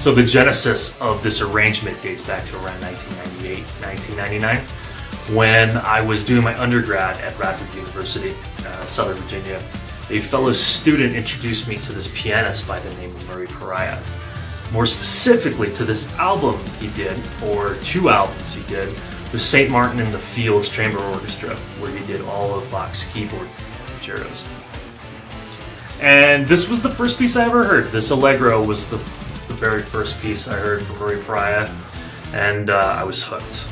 So the genesis of this arrangement dates back to around 1998, 1999, when I was doing my undergrad at Radford University, uh, Southern Virginia. A fellow student introduced me to this pianist by the name of Murray Perahia. More specifically to this album he did, or two albums he did, with St. Martin and the Fields Chamber Orchestra, where he did all of Bach's keyboard concertos. And this was the first piece I ever heard. This Allegro was the, the very first piece I heard from Murray Perahia, and uh, I was hooked.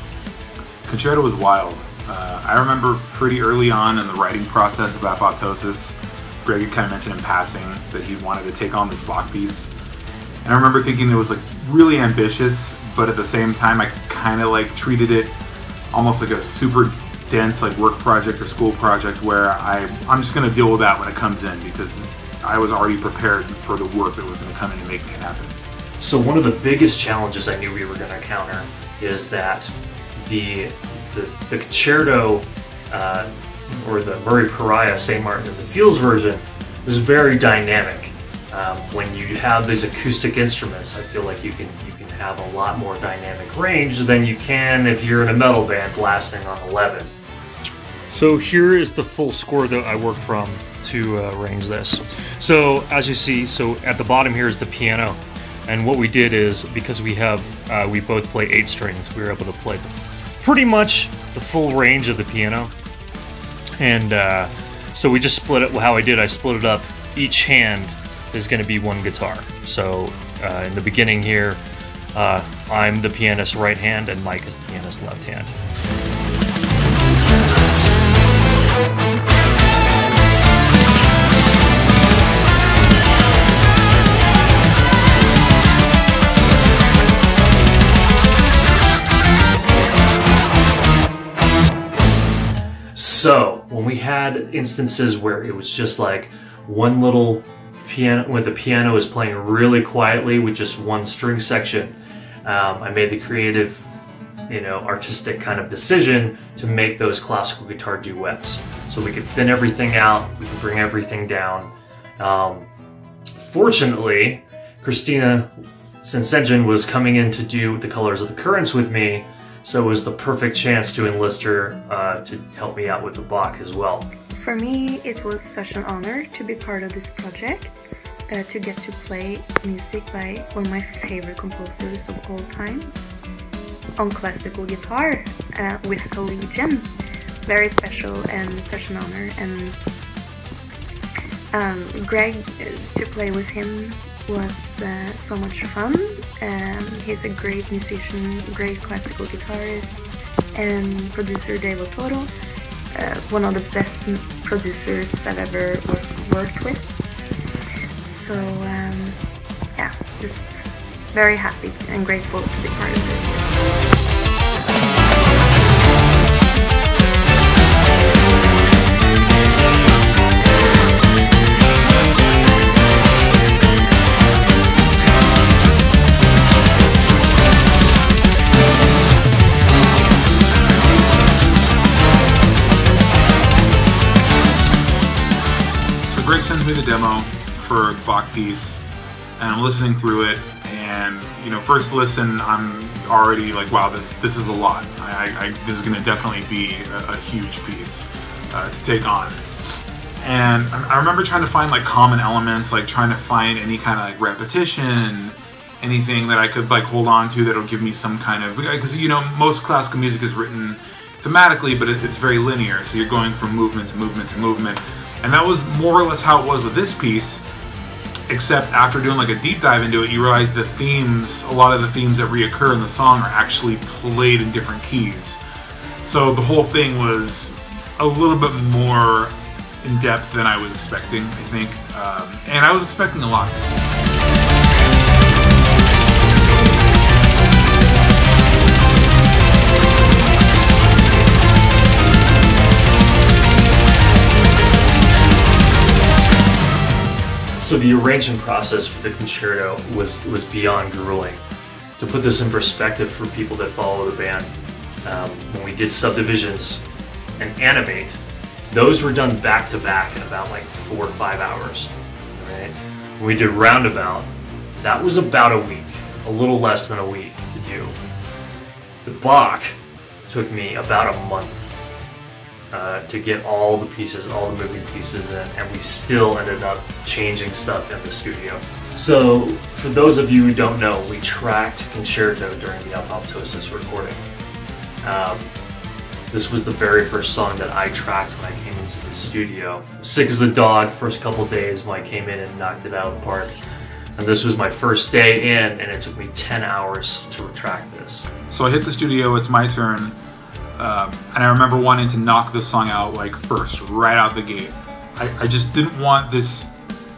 Concerto was wild. Uh, I remember pretty early on in the writing process of Apoptosis, Greg had kind of mentioned in passing that he wanted to take on this Bach piece. And I remember thinking it was like really ambitious, but at the same time I kind of like treated it almost like a super dense like work project or school project where I, I'm just going to deal with that when it comes in because I was already prepared for the work that was going to come in and make it happen. So one of the biggest challenges I knew we were going to encounter is that the the, the concerto uh, or the Murray Perahia St. Martin and the Fields version is very dynamic. Um, when you have these acoustic instruments, I feel like you can you can have a lot more dynamic range than you can if you're in a metal band blasting on 11. So here is the full score that I worked from to uh, arrange this. So as you see, so at the bottom here is the piano, and what we did is because we have uh, we both play eight strings, we were able to play the, pretty much the full range of the piano, and uh, so we just split it. How I did, I split it up. Each hand is going to be one guitar. So uh, in the beginning here, uh, I'm the pianist's right hand, and Mike is the pianist's left hand. So when we had instances where it was just like one little piano, when the piano is playing really quietly with just one string section, um, I made the creative, you know, artistic kind of decision to make those classical guitar duets. So we could thin everything out, we could bring everything down. Um, fortunately, Christina Sandsengen was coming in to do the colors of the currents with me, so it was the perfect chance to enlist her uh, to help me out with the Bach as well. For me, it was such an honor to be part of this project, uh, to get to play music by one of my favorite composers of all times on classical guitar uh, with Allegaeon. Very special and such an honor. And um, Greg, uh, to play with him was uh, so much fun. Um, he's a great musician, great classical guitarist, and producer Dave Otero, uh, one of the best producers I've ever worked with. So um, yeah, just very happy and grateful to be part of this. Bach piece, and I'm listening through it. And you know, first listen, I'm already like, wow, this this is a lot. I, I, this is going to definitely be a, a huge piece uh, to take on. And I remember trying to find like common elements, like trying to find any kind of like repetition, anything that I could like hold on to that'll give me some kind of because you know most classical music is written thematically, but it, it's very linear. So you're going from movement to movement to movement, and that was more or less how it was with this piece. Except after doing like a deep dive into it, you realize the themes, a lot of the themes that reoccur in the song are actually played in different keys. So the whole thing was a little bit more in depth than I was expecting, I think. Um, and I was expecting a lot. So the arrangement process for the concerto was was beyond grueling. To put this in perspective for people that follow the band, um, when we did subdivisions and animate, those were done back to back in about like four or five hours. Right? When we did roundabout, that was about a week. a little less than a week to do. The Bach took me about a month uh, to get all the pieces, all the moving pieces in, and we still ended up changing stuff in the studio. So, for those of you who don't know, we tracked Concerto during the Apoptosis recording. Um, this was the very first song that I tracked when I came into the studio. Sick as a dog, first couple days when I came in and knocked it out of the park. And this was my first day in, and it took me 10 hours to retract this. So I hit the studio, it's my turn, uh, and I remember wanting to knock this song out like first, right out the gate. I, I just didn't want this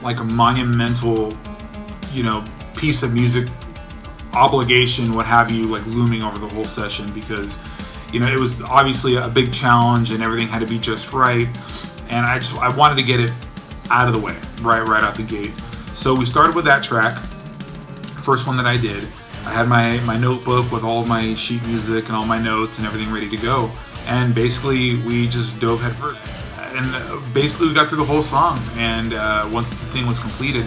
like a monumental, you know, piece of music obligation, what have you, like looming over the whole session because, you know, it was obviously a big challenge and everything had to be just right. And I just I wanted to get it out of the way, right, right out the gate. So we started with that track, first one that I did. I had my, my notebook with all my sheet music and all my notes and everything ready to go. And basically, we just dove headfirst. And uh, basically, we got through the whole song. And uh, once the thing was completed,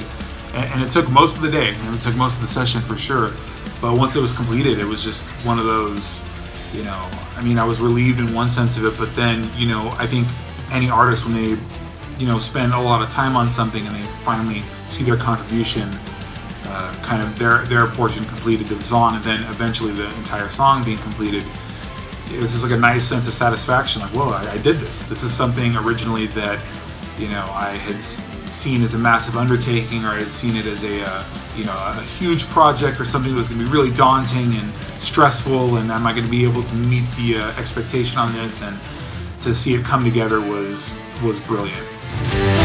and, and, it took most of the day, and it took most of the session for sure. But once it was completed, it was just one of those, you know, I mean, I was relieved in one sense of it, but then, you know, I think any artist, when they, you know, spend a lot of time on something and they finally see their contribution, uh, kind of their their portion completed the song, and then eventually the entire song being completed. It was just like a nice sense of satisfaction, like, whoa, I, I did this. This is something originally that, you know, I had seen as a massive undertaking, or I had seen it as a, uh, you know, a huge project or something that was going to be really daunting and stressful, and am I going to be able to meet the uh, expectation on this? And to see it come together was was brilliant.